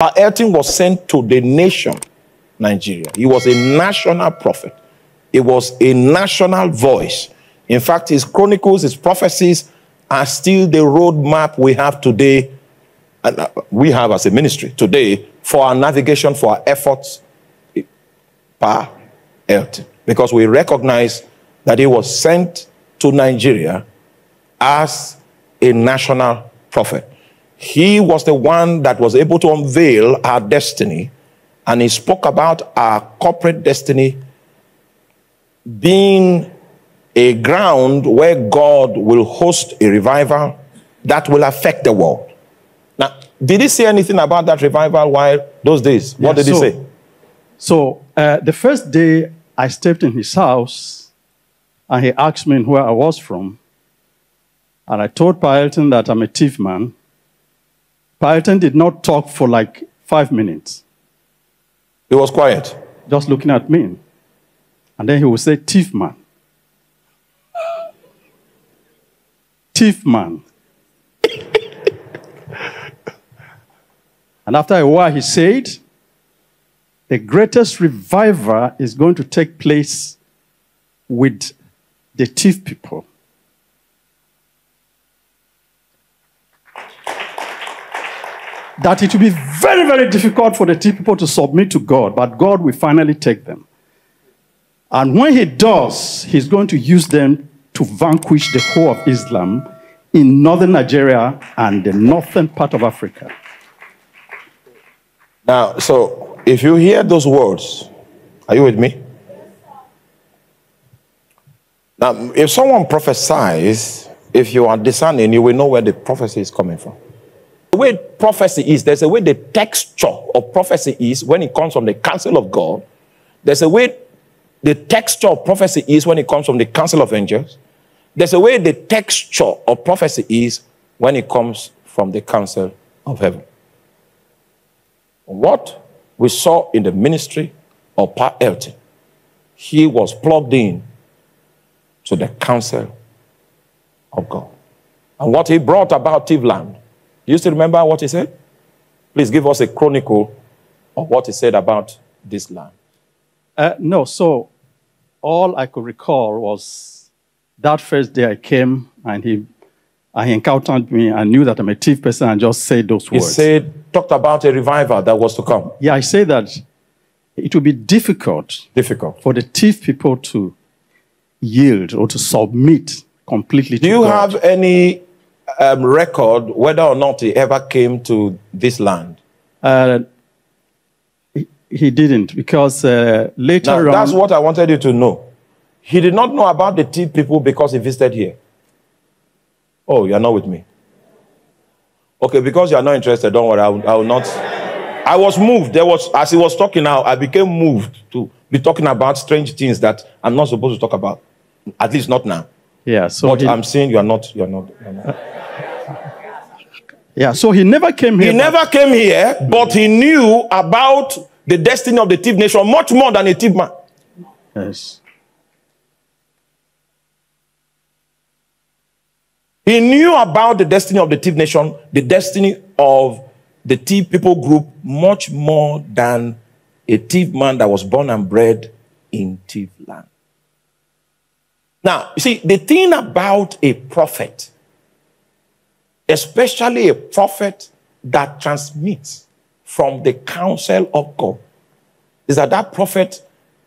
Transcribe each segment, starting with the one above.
Elton was sent to the nation, Nigeria. He was a national prophet. He was a national voice. In fact, his chronicles, his prophecies are still the roadmap we have today, and uh, we have as a ministry today for our navigation, for our efforts, Pa Elton. Because we recognize that he was sent to Nigeria as a national prophet. He was the one that was able to unveil our destiny, and he spoke about our corporate destiny being a ground where God will host a revival that will affect the world. Now, did he say anything about that revival while those days? What Yeah, did so- he say? So uh, the first day I stepped in his house, and he asked me where I was from. And I told Pa Elton that I'm a Tiv man. Pa Elton did not talk for like five minutes, He was quiet. just looking at me. And then he would say, Tiv man. Tiv man. and after a while, he said, The greatest revival is going to take place with the Tiv people. That it will be very, very difficult for the people to submit to God, but God will finally take them. And when he does, he's going to use them to vanquish the whole of Islam in northern Nigeria and the northern part of Africa. Now, so if you hear those words, are you with me? Now, if someone prophesies, if you are discerning, you will know where the prophecy is coming from. The way prophecy is, there's a way the texture of prophecy is when it comes from the counsel of God. There's a way the texture of prophecy is when it comes from the counsel of angels. There's a way the texture of prophecy is when it comes from the counsel of heaven. What we saw in the ministry of Pa Elton, he was plugged in to the counsel of God. And what he brought about Tivland, you still remember what he said? Please give us a chronicle of what he said about this land. Uh, no, so all I could recall was that first day I came and he, he encountered me and knew that I'm a Tiv person and just said those He words. He said, talked about a revival that was to come. yeah, I say that it will be difficult Difficult. for the Tiv people to yield or to submit completely Do you God. have any um, record whether or not he ever came to this land? Uh, he, he didn't because uh, later Now, on. that's what I wanted you to know. He did not know about the Tiv people because he visited here. Oh, you're not with me. Okay, because you're not interested, don't worry. I will, I will not. I was moved. There was, as he was talking now, I became moved to be talking about strange things that I'm not supposed to talk about. At least not now. Yeah, so But he, I'm saying you're not, you're not. You're not. yeah, so he never came here. He never came here, but he knew about the destiny of the Tiv nation much more than a Tiv man. Yes. He knew about the destiny of the Tiv nation, the destiny of the Tiv people group, much more than a Tiv man that was born and bred in Tiv land. Now, you see, the thing about a prophet, especially a prophet that transmits from the counsel of God, is that that prophet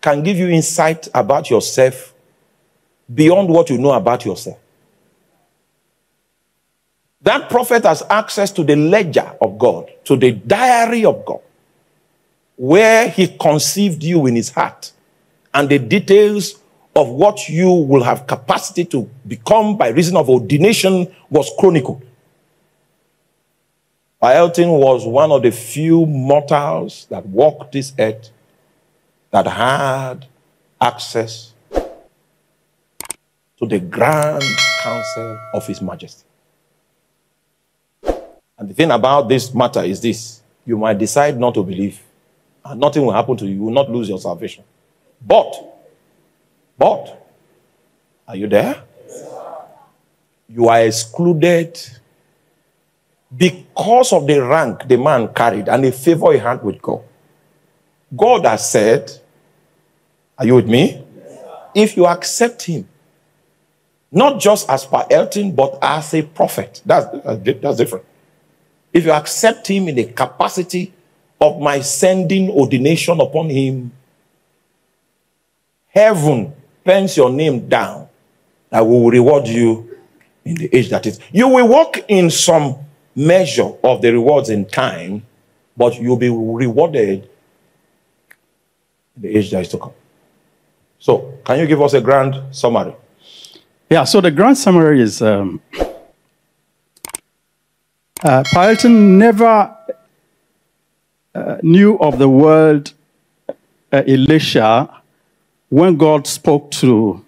can give you insight about yourself beyond what you know about yourself. That prophet has access to the ledger of God, to the diary of God, where he conceived you in his heart, and the details of what you will have capacity to become by reason of ordination was chronicled. Elton was one of the few mortals that walked this earth that had access to the grand council of His Majesty. And the thing about this matter is this you might decide not to believe, and nothing will happen to you. You will not lose your salvation. But, but, are you there? You are excluded because of the rank the man carried and the favor he had with God. God has said, Are you with me? If you accept him, not just as Pa Elton, but as a prophet, that's, that's different. If you accept him in the capacity of my sending ordination upon him, heaven pens your name down. I will reward you in the age that is. You will walk in some measure of the rewards in time, but you'll be rewarded in the age that is to come. So, can you give us a grand summary? Yeah, so the grand summary is um, uh, never uh, knew of the word uh, Ilesha when God spoke to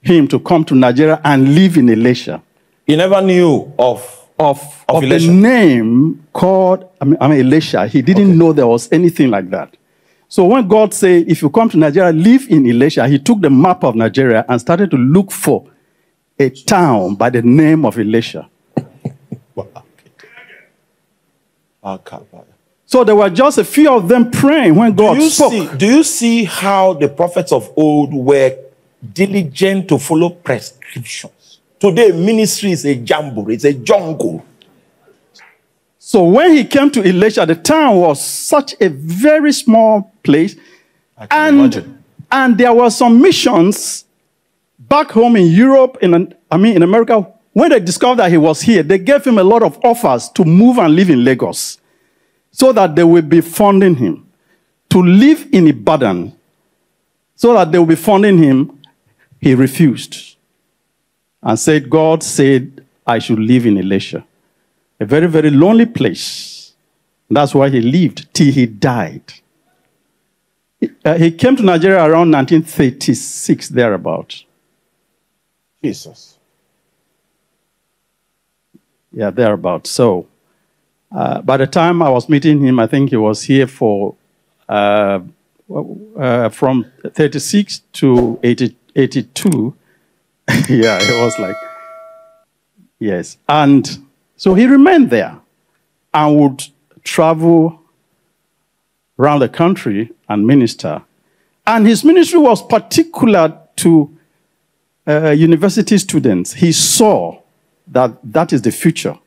him to come to Nigeria and live in Ilesha. He never knew of of, Of of, the name called I mean, I mean Ilesha. He didn't know there was anything like that. So when God said, if you come to Nigeria, live in Ilesha, he took the map of Nigeria and started to look for a town by the name of Ilesha. So there were just a few of them praying when Do God you, spoke. see, do you see how the prophets of old were diligent to follow prescriptions? Today, ministry is a jamboree, it's a jungle. So when he came to Ilesha, the town was such a very small place. And, imagine. and there were some missions back home in Europe, in, I mean, in America. When they discovered that he was here, they gave him a lot of offers to move and live in Lagos so that they will be funding him. To live in Ibadan so that they will be funding him, he refused and said, God said, I should live in Ilesha a very, very lonely place. That's why he lived till he died. He, uh, came to Nigeria around 1936, thereabout. Jesus. Yeah, thereabout. So, uh, by the time I was meeting him, I think he was here for uh, uh, from 36 to 80, 82. yeah, it was like, yes. And so he remained there and would travel around the country and minister. And his ministry was particular to uh, university students. He saw that that is the future.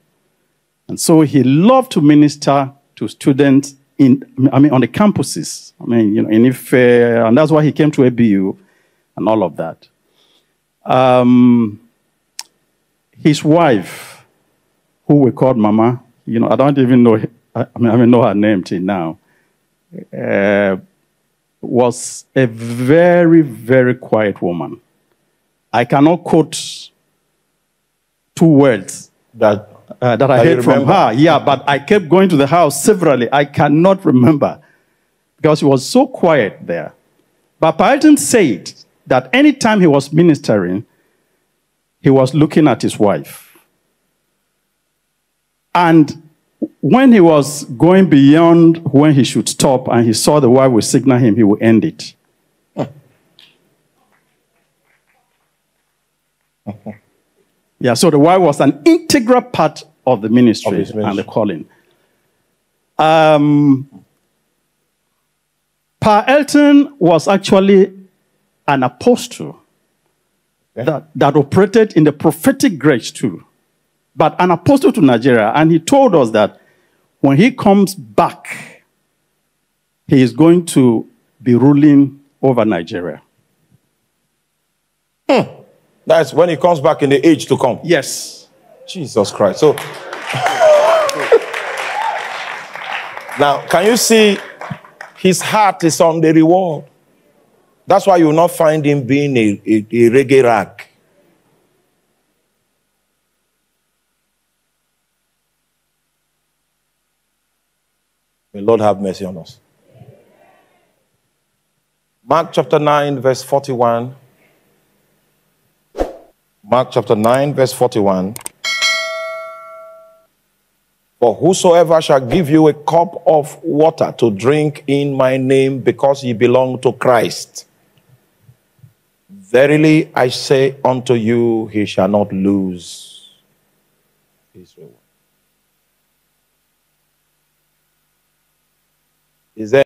And so he loved to minister to students in, I mean, on the campuses. I mean, you know, in Ife, and that's why he came to ABU and all of that. Um, his wife, who we called Mama, you know, I don't even know, I I mean, I know her name till now, uh, was a very, very quiet woman. I cannot quote two words That uh, that I heard from her. Yeah, but I kept going to the house severally. I cannot remember because he was so quiet there. But Pa Elton said that anytime he was ministering, he was looking at his wife. And when he was going beyond when he should stop and he saw the wife would signal him, he would end it. Yeah, so the wife was an integral part of the ministry, Of his and the calling. Um, pa Elton was actually an apostle Okay. that, that operated in the prophetic grace too, but an apostle to Nigeria. And he told us that when he comes back, he is going to be ruling over Nigeria. That's when he comes back in the age to come. Yes. Jesus Christ. So now, can you see his heart is on the reward? That's why you will not find him being a, a, a reggae rag. May Lord have mercy on us. Mark chapter 9, verse 41. Mark chapter 9, verse 41. For whosoever shall give you a cup of water to drink in my name because ye belong to Christ, verily I say unto you, he shall not lose his reward. Is there